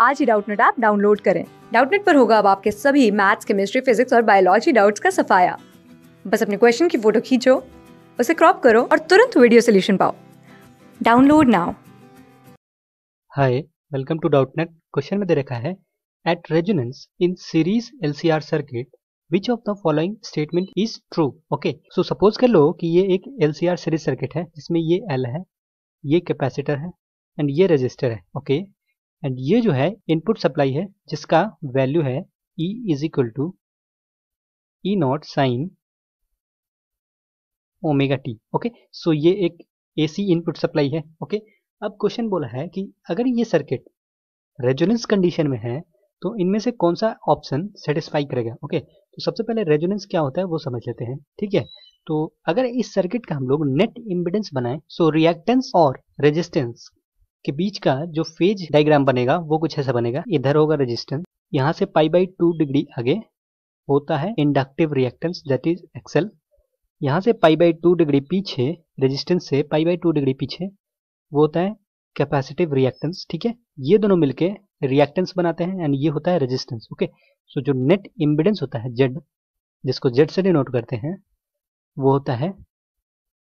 आज ही Doubtnut app download करें। डाउटनेट पर होगा अब आपके सभी मैथ्स, केमिस्ट्री, फिजिक्स और बायोलॉजी डाउट्स का सफाया। बस अपने क्वेश्चन की फ़ोटो खींचो, उसे क्रॉप करो और तुरंत वीडियो सोल्यूशन पाओ। Download now. Hi welcome to Doubtnut question में दे रखा है at resonance in series LCR circuit which of the following statement is true okay so suppose कर लो कि ये एक एलसीआर सीरीज़ सर्किट है, जिसमें ये एल है, ये कैपेसिटर है एंड ये रजिस्टर है ओके okay? एंड ये जो है इनपुट सप्लाई है, जिसका वैल्यू है E is equal to E not sine omega T okay so ये एक एसी इनपुट सप्लाई है ओके okay? अब क्वेश्चन बोला है कि अगर ये सर्किट रेजोनेंस कंडीशन में है तो इनमें से कौन सा ऑप्शन सेटिस्फाई करेगा ओके okay? तो सबसे पहले रेजोनेंस क्या होता है, वो समझ लेते हैं, ठीक है तो अगर इस सर्किट का हम लोग नेट इम्पिडेंस बनाए सो रिएक्टेंस और रेजिस्टेंस के बीच का जो फ़ेज़ डायग्राम बनेगा, वो कुछ ऐसा बनेगा। इधर होगा रेजिस्टेंस यहाँ से पाई बाई टू डिग्री आगे होता है inductive reactance that is X L यहाँ से पाई बाई टू डिग्री पीछे रेजिस्टेंस से पाई बाई टू डिग्री पीछे, वो होता है कैपेसिटिव रिएक्टेंस ठीक है? ये दोनों मिलके रिएक्टेंस बनाते हैं एंड ये होता है रेजिस्टेंस ओके सो जो नेट इम्बिडेंस होता है जेड जिसको जेड से डिनोट करते हैं, वो होता है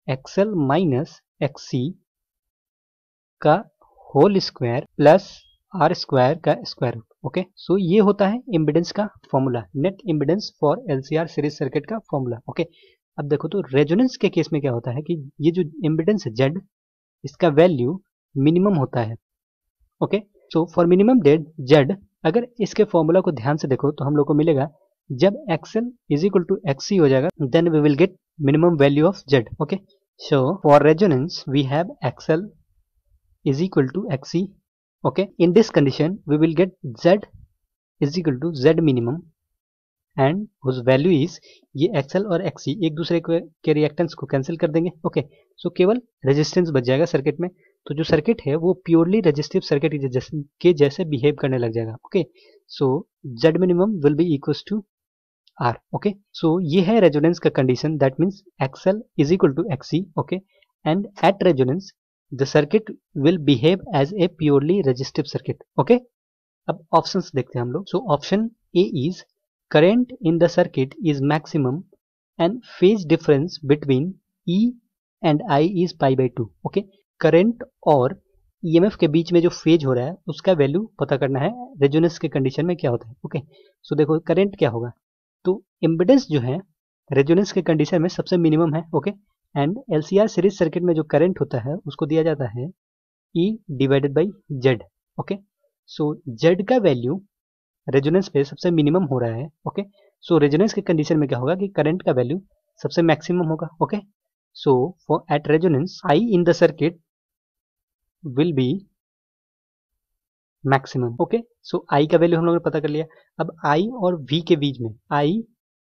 X L minus X C का whole square plus R square का स्क्वायर रूट ओके सो ये होता है इम्बिडेंस का formula net impedance for LCR series circuit का फॉर्मूला ओके अब देखो तो रेजोनेंस के केस में क्या होता है कि ये जो इम्बिडेंस है जेड इसका वैल्यू मिनिमम होता है okay so for minimum dead Z अगर इसके फॉर्मूला को ध्यान से देखो तो हम लोग को मिलेगा, जब X L is equal to X C हो जाएगा then we will get minimum value of Z okay so for resonance we have X L is equal to xc okay in this condition we will get z is equal to z minimum. And whose value is ये XL और X C एक दूसरे के reactance को cancel कर देंगे। Okay okay, so so केवल resistance बच जाएगा सर्किट में। तो जो सर्किट है वो प्योरली रेजिस्टिव सर्किट के जैसे बिहेव करने लग जाएगा। Okay so Z minimum will be equal to R okay so ये है रेजोनेंस का condition that means X L is equal to X C okay and at resonance the circuit will behave as a purely resistive circuit. Okay? अब options देखते हैं हम लोग. So option A is current in the circuit is maximum and phase difference between E and I is pi by two okay current और EMF के बीच में जो फ़ेज़ हो रहा है, उसका वैल्यू पता करना है रेजोनेंस के कंडीशन में क्या होता है. Okay okay? सो so, देखो करंट क्या होगा? तो इम्पिडेंस जो है रेजोनेंस के कंडीशन में सबसे मिनिमम है. Okay okay? And L series circuit में जो करंट होता है, उसको दिया जाता है E divided by Z okay so Z का वैल्यू रेजोनेंस पे सबसे मिनिमम हो रहा है ओके सो रेजोनेंस के कंडीशन में क्या होगा कि करंट का वैल्यू सबसे मैक्सिमम होगा okay so for at resonance I in the circuit will be maximum okay so I का वैल्यू हम लोगों ने पता कर लिया। अब आई और वी के बीच में आई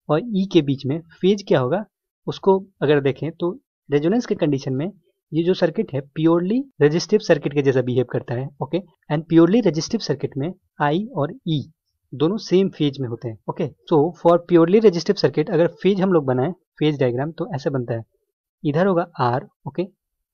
और ई e के बीच में फ़ेज़ क्या होगा? उसको अगर देखें तो रेजोनेंस के कंडीशन में ये जो सर्किट है प्योरली रजिस्टिव सर्किट के जैसा बिहेव करता है okay and purely resistive circuit में आई और ई e दोनों सेम फ़ेज़ में होते हैं okay so for purely resistive circuit अगर फ़ेज़ हम लोग बनाए फ़ेज़ डायग्राम तो ऐसा बनता है इधर होगा आर ओके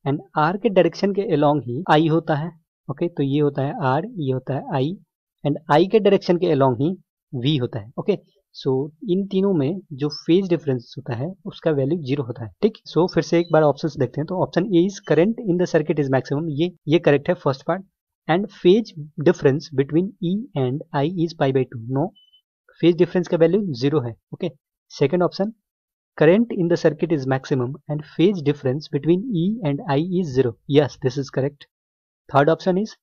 एंड आर के डायरेक्शन के अलोंग ही आई होता है ओके okay? तो ये होता है आर ये होता है आई एंड आई के डायरेक्शन के अलोंग ही वी होता है ओके okay? सो so, इन तीनों में जो फ़ेज़ डिफरेंस होता है उसका वैल्यू ज़ीरो होता है। ठीक? सो so, फिर से एक बार ऑप्शन देखते हैं। तो option A is current in the circuit is maximum ये ये करेक्ट है first part and phase difference between E and I is pi by two no phase difference का वैल्यू ज़ीरो है। Okay second option current in the circuit is maximum and phase difference between E and I is zero this is correct third option is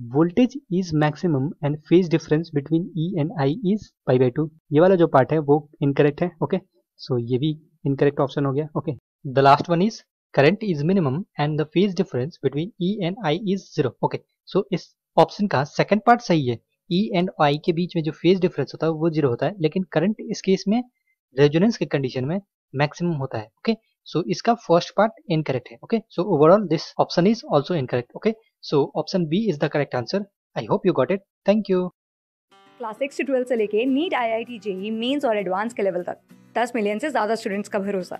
voltage is maximum and phase difference between E and I is pi by two ये वाला जो part है वो incorrect है okay so ये भी incorrect option हो गया okay the last one is current is minimum and the phase difference between E and I is zero okay so इस ऑप्शन का सेकंड पार्ट सही है। ई एंड आई के बीच में जो फ़ेज़ डिफरेंस होता है वो ज़ीरो होता है लेकिन करंट इस केस में रेजोनेंस के कंडीशन में मैक्सिमम होता है ओके okay? सो so, इसका फ़र्स्ट पार्ट इनकरेक्ट है okay so overall this option is also incorrect okay so option B is the correct answer I hope you got it thank you class six से twelfth से लेके NEET I I T JEE Mains और advance के level तक। दस million से ज़्यादा students का भरोसा।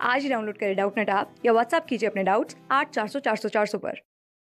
आज ही डाउनलोड करें डाउट नेट आप या व्हाट्सअप कीजिए अपने डाउट्स आठ चार सौ चार सौ चार सौ पर।